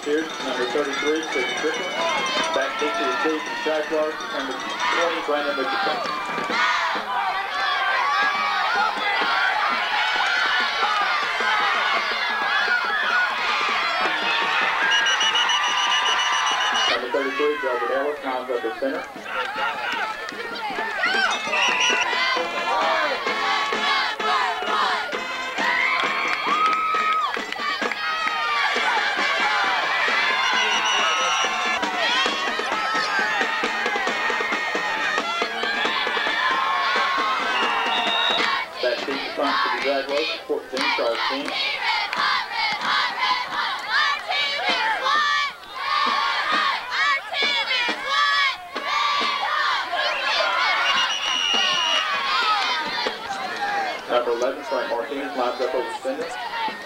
Steers, number 33, Chris Strickland. Back to the seat from Jaguars, number 20, Brandon Richardson. Number 33, Delbert Ellis, lines up at center. Back kick to front for the Jaguars, 14, Charles King. Number 11, Frank Martinez, lines up over center.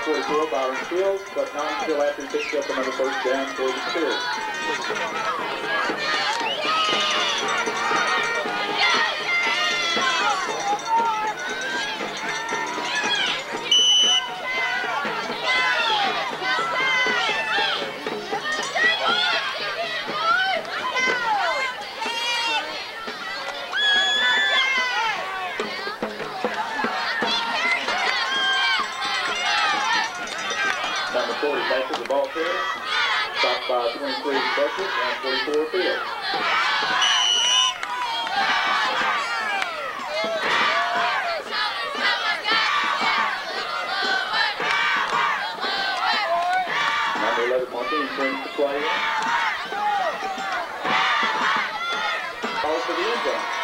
By 44, Byron Fields, but not until after he picked up another first down for the Steers. By 23, Baker, and 44, Fields. Number 11, Martinez brings the play. Ball for the end zone.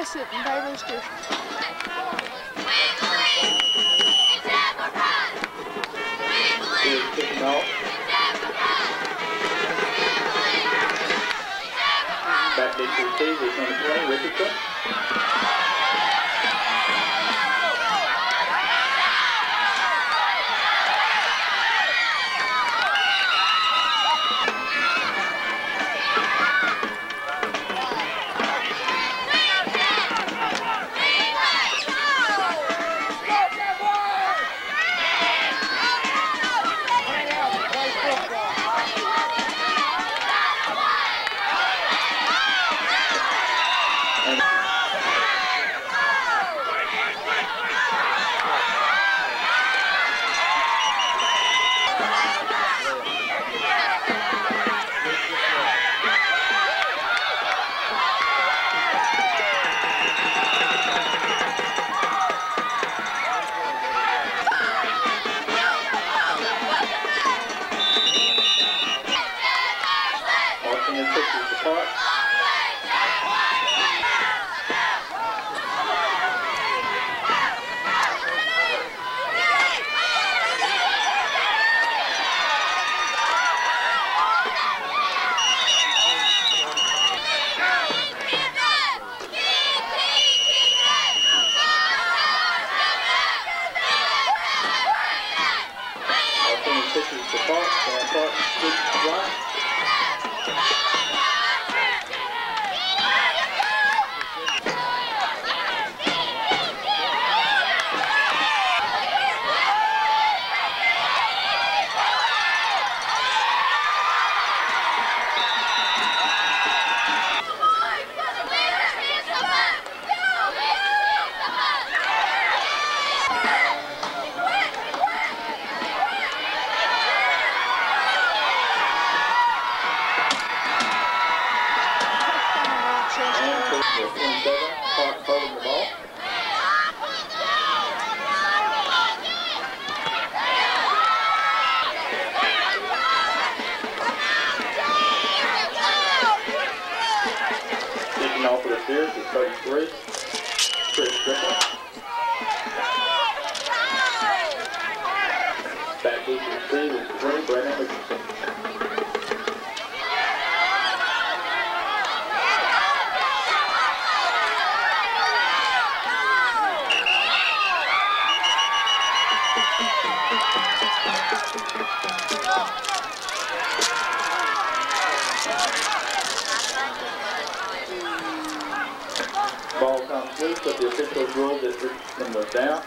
Place at Baylor Station. Back deep to receive is number 20, Richardson. And Martinez pitches the punt. And punt Steers with 33. Chris Strickland. The officials ruled that Richardson was down.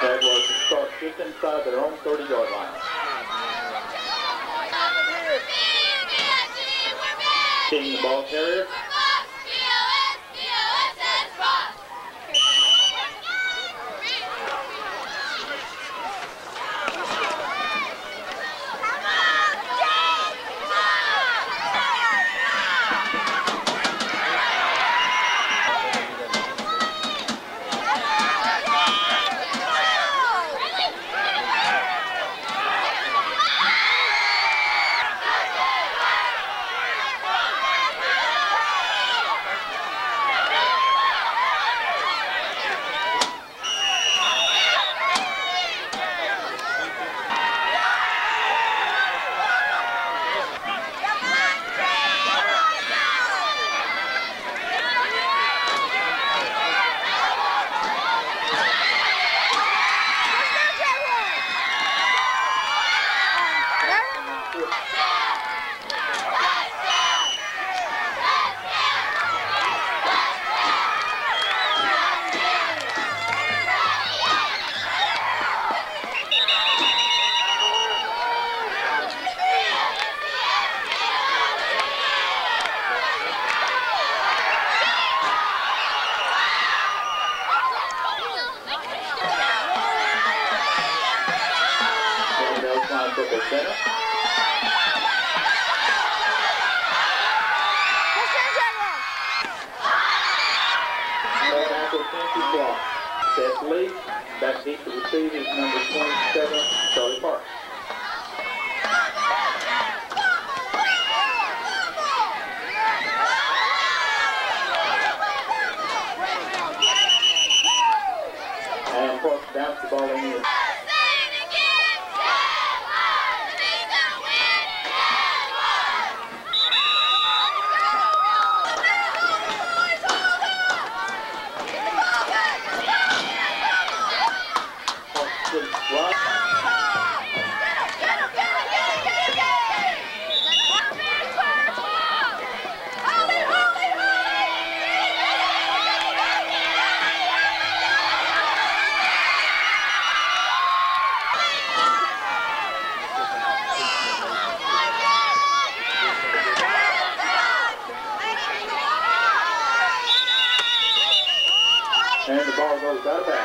Jaguars will start just inside their own 30-yard line. King, the ball carrier. King Nels lines up at center. Ball tackle, Tennessee block. Seth Lee. Back deep to receive is number 27, Charlie Park. And Park bounce the ball in. Park the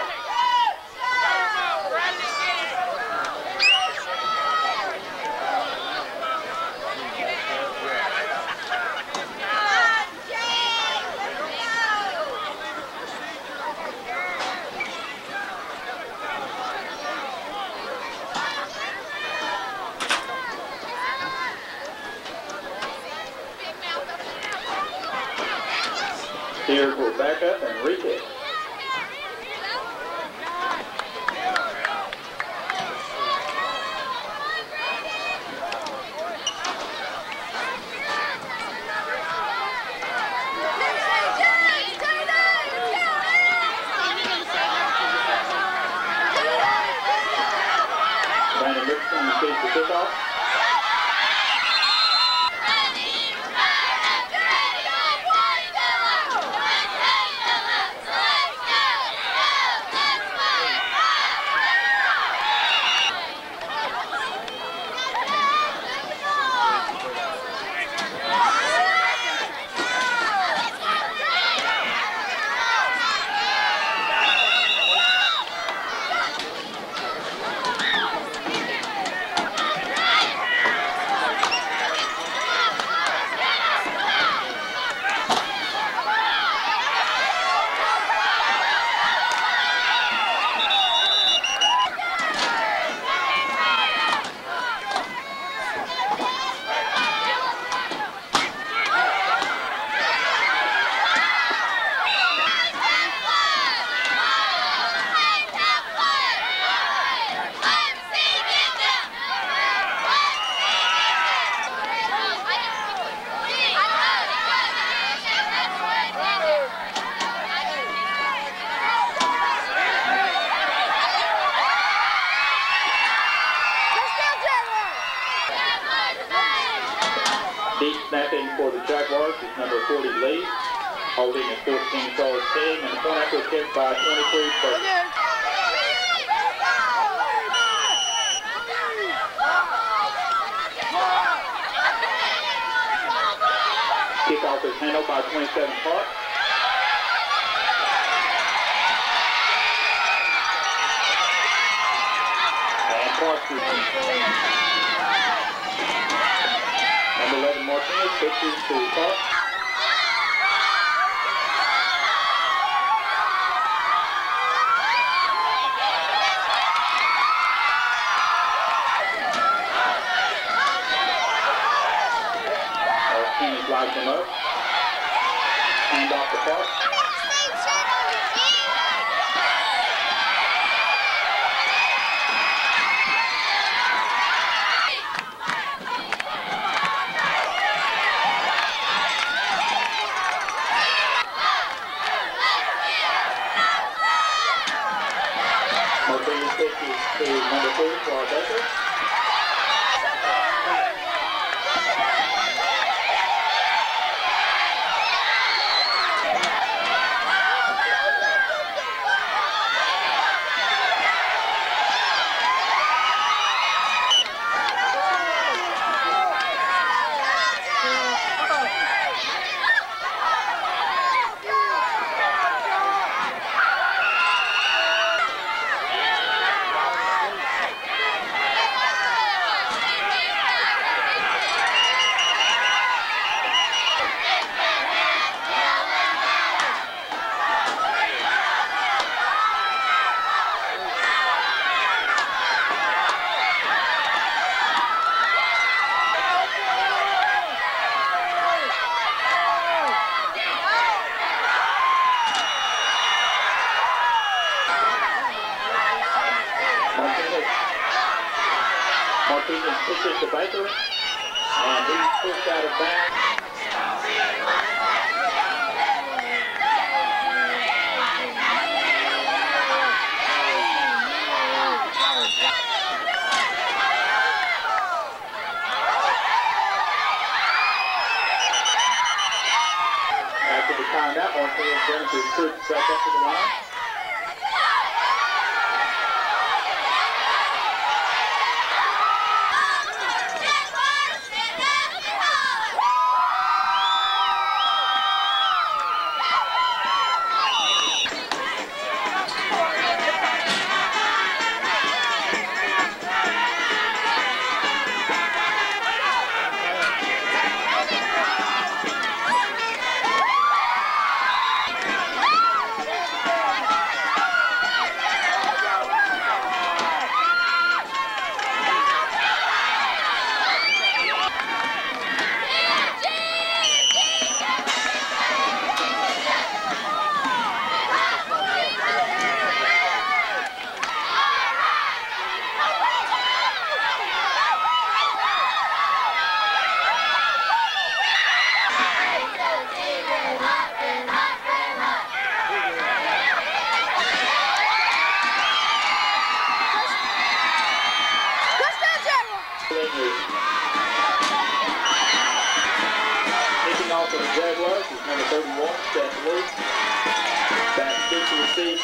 Kickoff is handled by 27 Number 11 Martinez pitches to Park. Heightenberg. And off the course.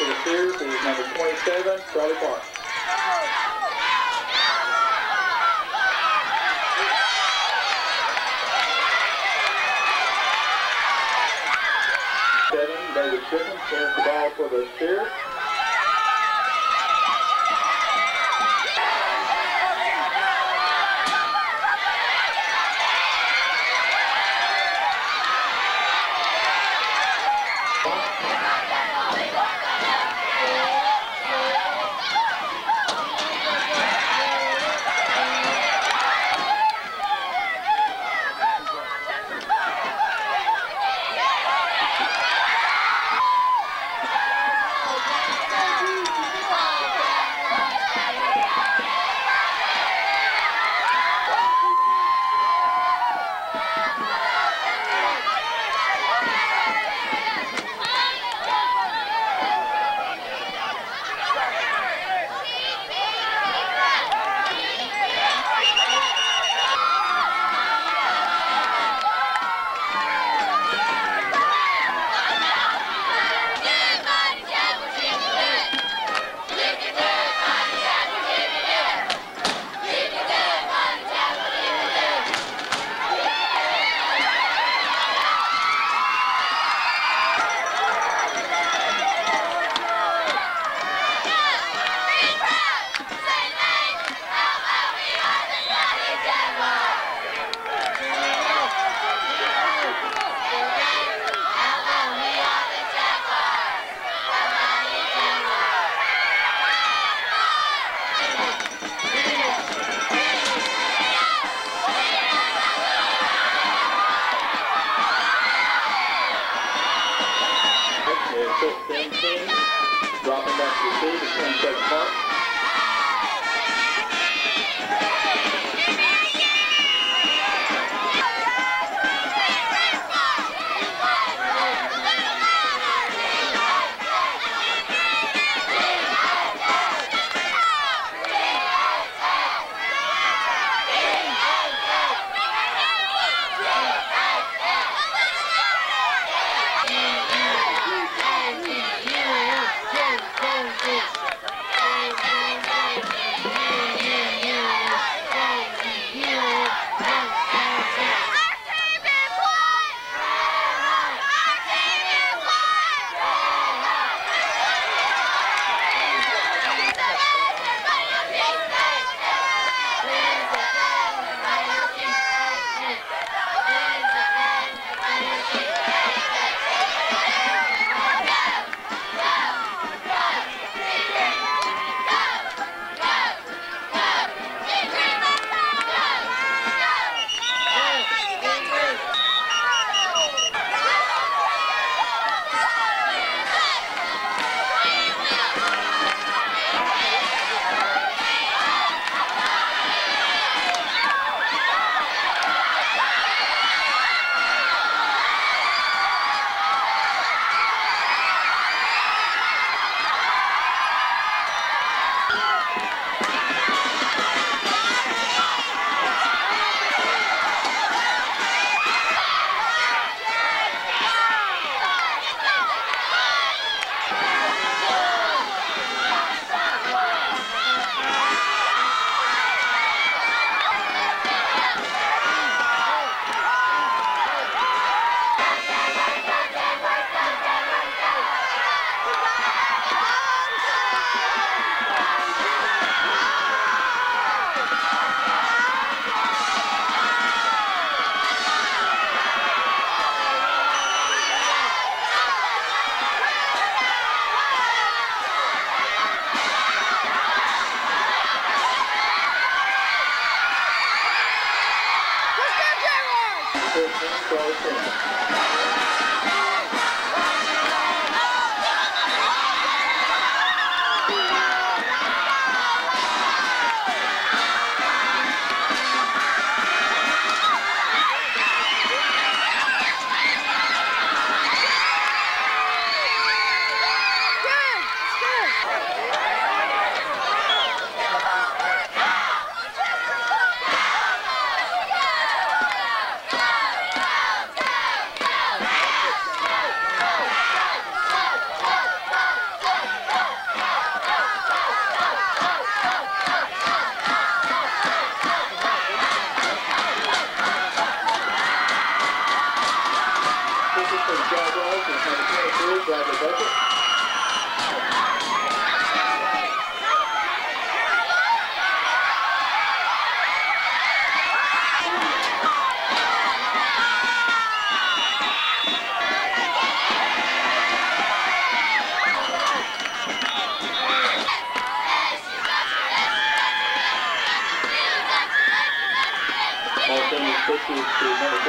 for the Steers, is number 27, Charlie Park. Seven, David Griffin, carries the ball for the Steers.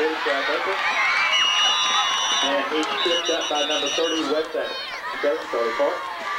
David Baker. And he's picked up by number 30, West Evans. Go, 34.